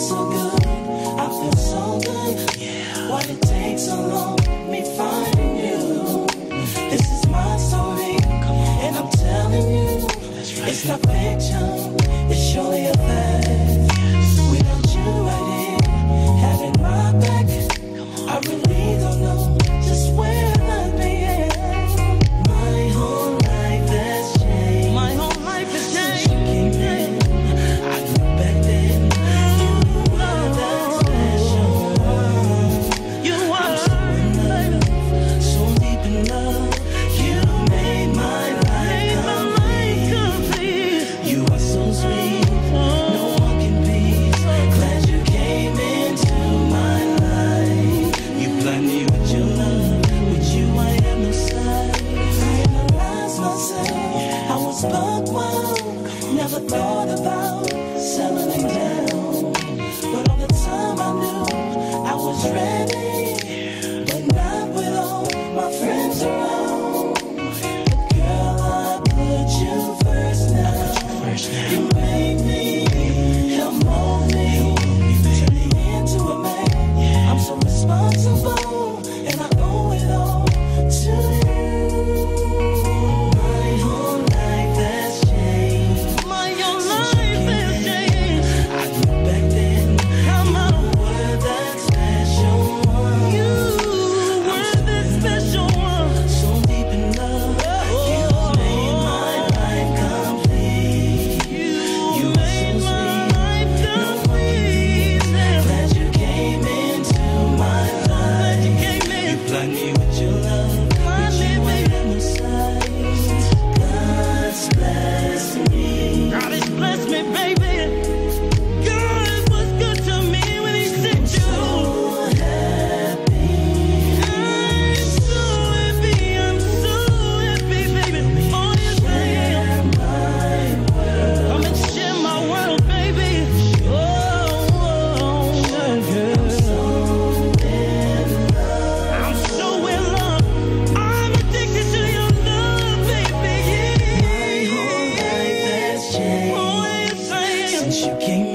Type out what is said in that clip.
so good. I feel so good. Yeah. Why it takes so long? Me finding you. This is my story, and I'm telling you, right. it's not picture. I thought about settling down, but all the time I knew I was ready. you came